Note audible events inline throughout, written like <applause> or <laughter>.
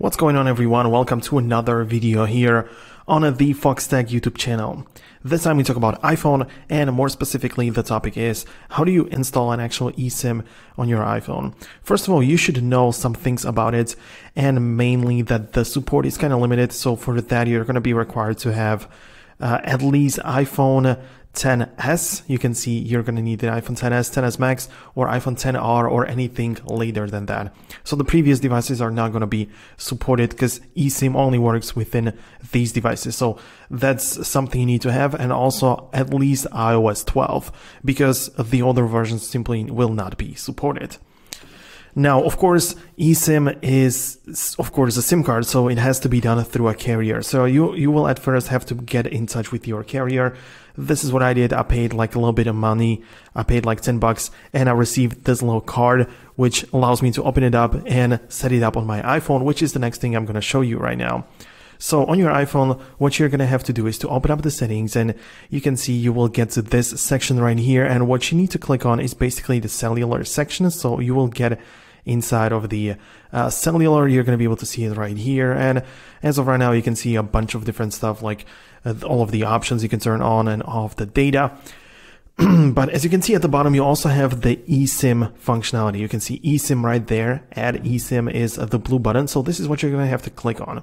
What's going on everyone? Welcome to another video here on the Foxtecc YouTube channel. This time we talk about iPhone and more specifically the topic is how do you install an actual eSIM on your iPhone? First of all, you should know some things about it and mainly that the support is kind of limited. So for that, you're going to be required to have uh, at least iPhone 10s. You can see you're going to need the iPhone 10s, 10s Max, or iPhone 10R, or anything later than that. So the previous devices are not going to be supported because eSIM only works within these devices. So that's something you need to have, and also at least iOS 12 because the older versions simply will not be supported. Now, of course, eSIM is, of course, a SIM card, so it has to be done through a carrier. So you, you will at first have to get in touch with your carrier. This is what I did. I paid like a little bit of money. I paid like 10 bucks and I received this little card, which allows me to open it up and set it up on my iPhone, which is the next thing I'm going to show you right now. So on your iPhone, what you're going to have to do is to open up the settings and you can see you will get to this section right here. And what you need to click on is basically the cellular section. So you will get inside of the uh, cellular, you're going to be able to see it right here. And as of right now, you can see a bunch of different stuff like uh, all of the options you can turn on and off the data. <clears throat> but as you can see at the bottom, you also have the eSIM functionality. You can see eSIM right there. Add eSIM is the blue button. So this is what you're going to have to click on.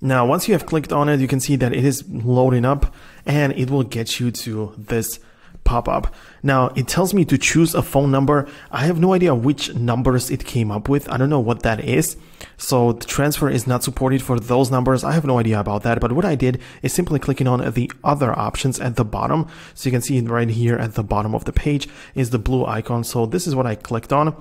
Now, once you have clicked on it, you can see that it is loading up and it will get you to this pop up. Now, it tells me to choose a phone number. I have no idea which numbers it came up with. I don't know what that is. So the transfer is not supported for those numbers. I have no idea about that. But what I did is simply clicking on the other options at the bottom. So you can see right here at the bottom of the page is the blue icon. So this is what I clicked on.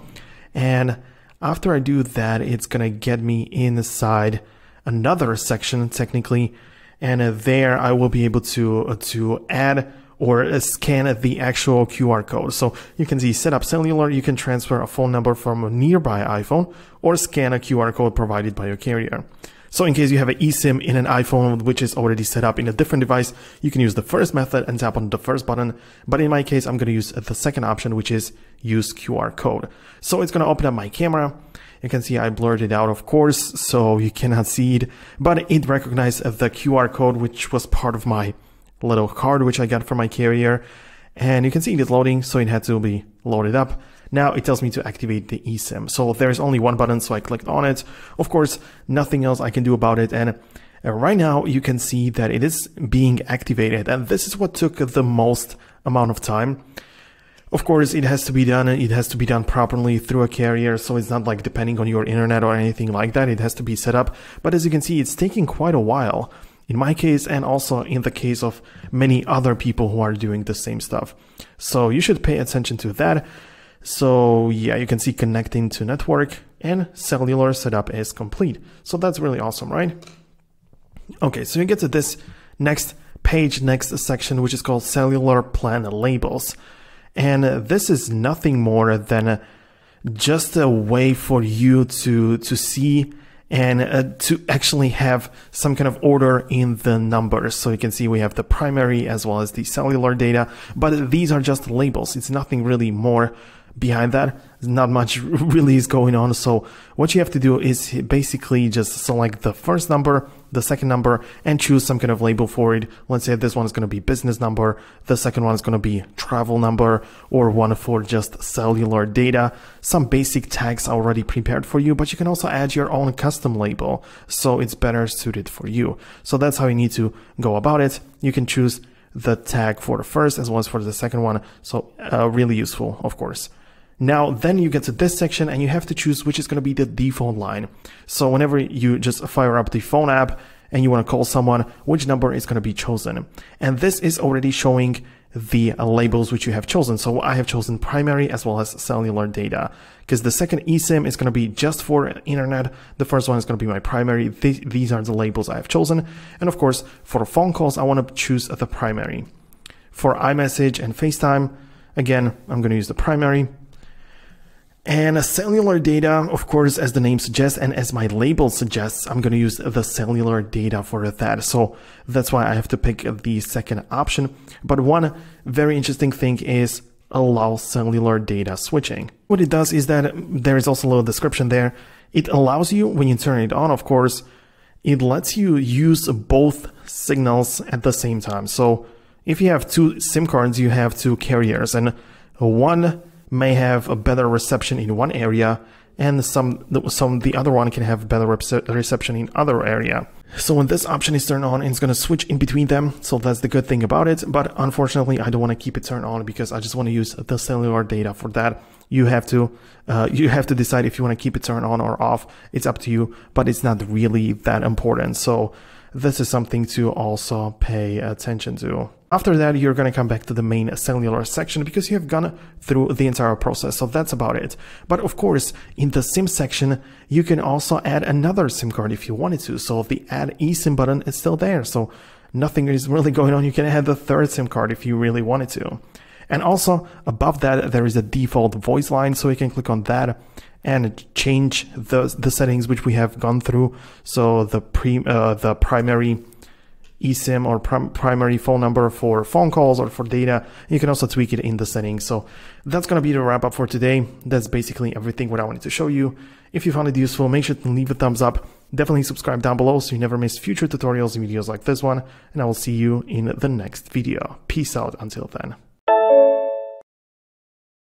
And after I do that, it's going to get me inside another section technically and uh, there I will be able to uh, to add or uh, scan the actual QR code. So you can see set up cellular, you can transfer a phone number from a nearby iPhone or scan a QR code provided by your carrier. So in case you have an eSIM in an iPhone which is already set up in a different device, you can use the first method and tap on the first button. But in my case, I'm going to use the second option, which is use QR code. So it's going to open up my camera. You can see I blurred it out, of course, so you cannot see it, but it recognized the QR code, which was part of my little card, which I got from my carrier. And you can see it is loading, so it had to be loaded up. Now it tells me to activate the eSIM. So there's only one button, so I clicked on it. Of course, nothing else I can do about it. And uh, right now you can see that it is being activated. And this is what took the most amount of time. Of course, it has to be done. It has to be done properly through a carrier. So it's not like depending on your internet or anything like that. It has to be set up. But as you can see, it's taking quite a while in my case and also in the case of many other people who are doing the same stuff. So you should pay attention to that. So yeah, you can see connecting to network and cellular setup is complete. So that's really awesome, right? Okay, so you get to this next page, next section, which is called cellular plan labels. And this is nothing more than just a way for you to, to see and uh, to actually have some kind of order in the numbers. So you can see we have the primary as well as the cellular data, but these are just labels. It's nothing really more behind that. Not much <laughs> really is going on. So what you have to do is basically just select the first number, the second number, and choose some kind of label for it. Let's say this one is going to be business number. The second one is going to be travel number or one for just cellular data. Some basic tags already prepared for you, but you can also add your own custom label. So it's better suited for you. So that's how you need to go about it. You can choose the tag for the first as well as for the second one. So uh, really useful, of course. Now, then you get to this section and you have to choose which is going to be the default line. So whenever you just fire up the phone app and you want to call someone, which number is going to be chosen. And this is already showing the labels which you have chosen. So I have chosen primary as well as cellular data because the second eSIM is going to be just for internet. The first one is going to be my primary. Th these are the labels I have chosen. And of course, for phone calls, I want to choose the primary. For iMessage and FaceTime, again, I'm going to use the primary. And cellular data, of course, as the name suggests, and as my label suggests, I'm going to use the cellular data for that. So that's why I have to pick the second option. But one very interesting thing is allow cellular data switching. What it does is that there is also a little description there. It allows you, when you turn it on, of course, it lets you use both signals at the same time. So if you have two SIM cards, you have two carriers and one may have a better reception in one area and some some the other one can have better reception in other area. So when this option is turned on, it's going to switch in between them. So that's the good thing about it. But unfortunately, I don't want to keep it turned on because I just want to use the cellular data for that. You have to uh, you have to decide if you want to keep it turned on or off. It's up to you, but it's not really that important. So this is something to also pay attention to. After that, you're going to come back to the main cellular section because you have gone through the entire process. So that's about it. But of course, in the SIM section, you can also add another SIM card if you wanted to. So the add eSIM button is still there. So nothing is really going on. You can add the third SIM card if you really wanted to. And also above that, there is a default voice line. So you can click on that and change the, the settings which we have gone through. So the pre, uh, the primary eSIM or prim primary phone number for phone calls or for data. You can also tweak it in the settings. So that's going to be the wrap up for today. That's basically everything what I wanted to show you. If you found it useful, make sure to leave a thumbs up. Definitely subscribe down below so you never miss future tutorials and videos like this one. And I will see you in the next video. Peace out until then.